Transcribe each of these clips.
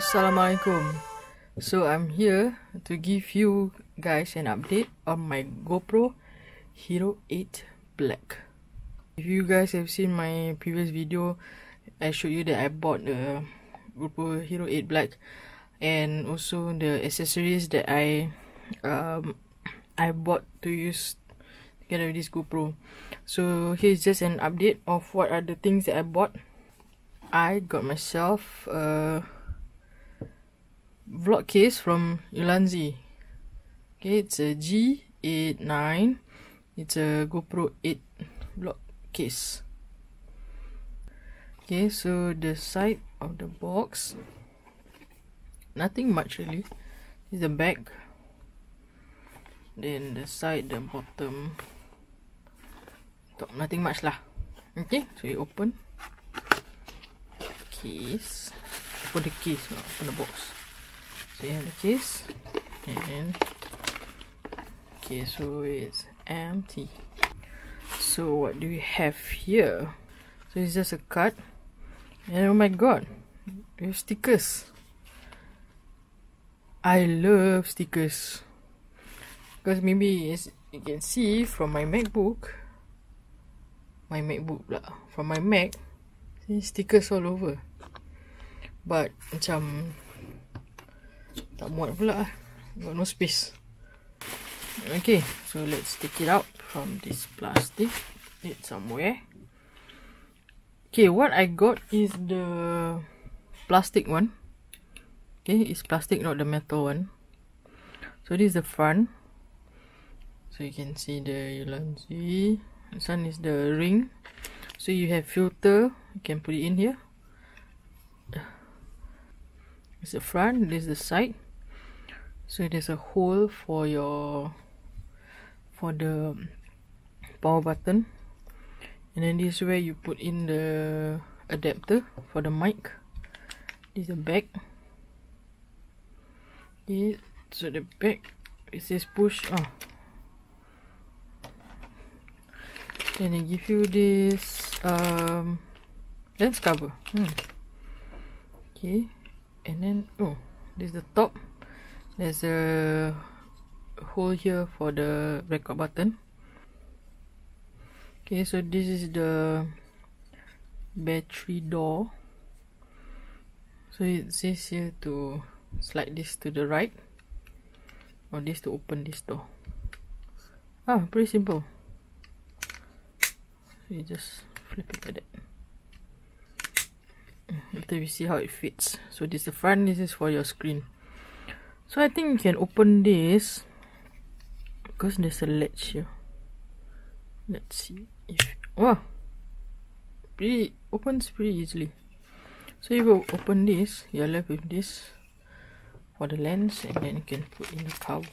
Assalamualaikum. So I'm here to give you guys an update on my GoPro Hero 8 Black. If you guys have seen my previous video, I showed you that I bought the GoPro Hero 8 Black and also the accessories that I um I bought to use together with this GoPro. So here's just an update of what are the things that I bought. I got myself a vlog case from Ulanzi. Okay, it's a G89. It's a GoPro 8 vlog case. Okay, so the side of the box, nothing much really. Is the back. Then the side, the bottom, top, nothing much lah. Okay, so you open case. Open the case, open the box. So you the case and okay so it's empty. So what do we have here? So it's just a card and oh my god we have stickers. I love stickers. Because maybe as you can see from my MacBook my MacBook lah from my Mac see stickers all over. But macam tak muat pula lah. Got no space. Okay, so let's take it out from this plastic. It somewhere. Okay, what I got is the plastic one. Okay, it's plastic, not the metal one. So this is the front. So you can see the Ulanzi. This one is the ring. So you have filter. You can put it in here. Is the front. This is the side so there's a hole for your for the power button. And then this is where you put in the adapter for the mic. This is the back. Okay so the back it says push oh then they give you this um lens cover. Hmm. okay. And then oh this is the top there's a hole here for the record button. Okay so this is the battery door. So it says here to slide this to the right or this to open this door. Ah pretty simple. So you just flip it like that. After we see how it fits. So this is the front this is for your screen so I think you can open this because there's a latch here. Let's see if wow, pretty opens pretty easily. So you will open this, you're left with this for the lens, and then you can put in the cover.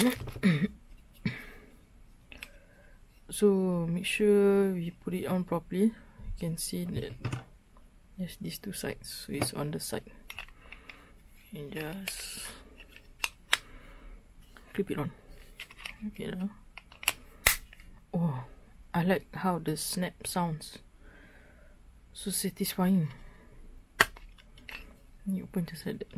so make sure we put it on properly. You can see that there's these two sides, so it's on the side and just clip it on. Okay oh I like how the snap sounds. So satisfying. You open just like that.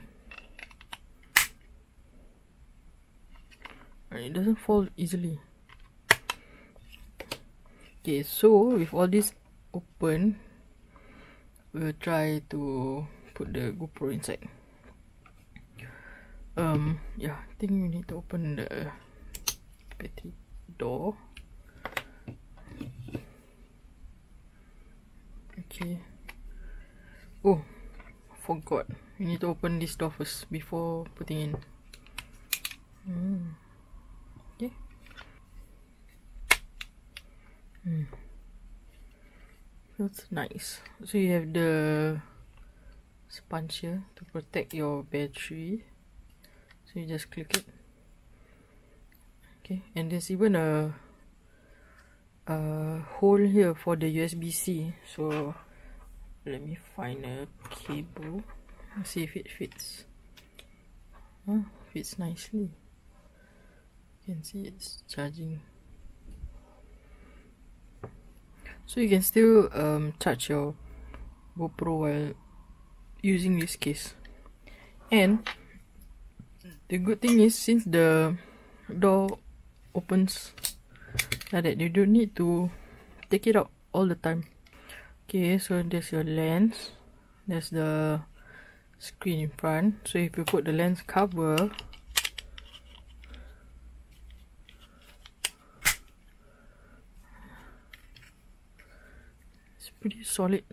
And it doesn't fall easily. Okay so with all this open we'll try to put the GoPro inside um yeah i think we need to open the battery door. Okay. Oh forgot. We need to open this door first before putting in. Mm. okay. Mm. feels nice. So you have the sponge here to protect your battery so you just click it. Okay. And there's even a a hole here for the USB-C so let me find a cable. See if it fits. Huh, fits nicely. You can see it's charging. So you can still um, charge your GoPro while using this case. And the good thing is since the door opens like that you don't need to take it out all the time. Okay so there's your lens. There's the screen in front. So if you put the lens cover it's pretty solid.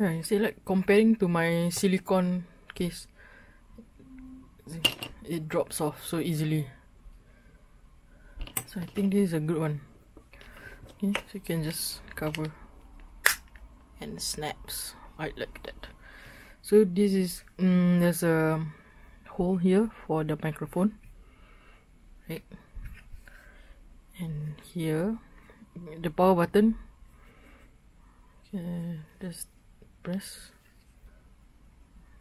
Yeah you see like comparing to my silicone case it drops off so easily. So I think this is a good one. Okay so you can just cover and snaps. Right like that. So this is um, there's a hole here for the microphone right? And here the power button. Okay just press.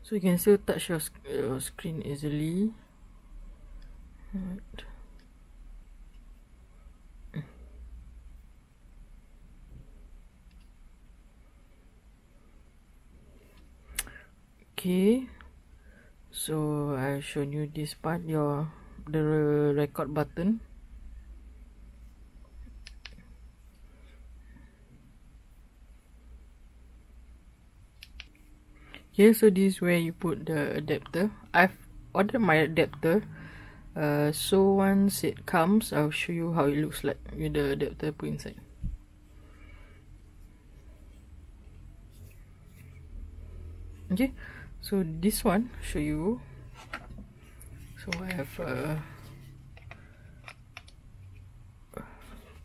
So you can still touch your, your screen easily okay. So I shown you this part your the record button. Okay so this is where you put the adapter. I've ordered my adapter. Uh, so once it comes I'll show you how it looks like with the adapter put inside. Okay so this one show you. So I have uh,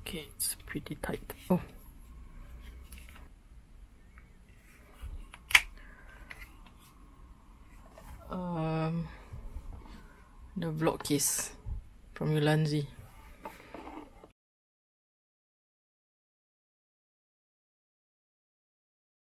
okay it's pretty tight. Oh. Um the vlog case from Ulanzi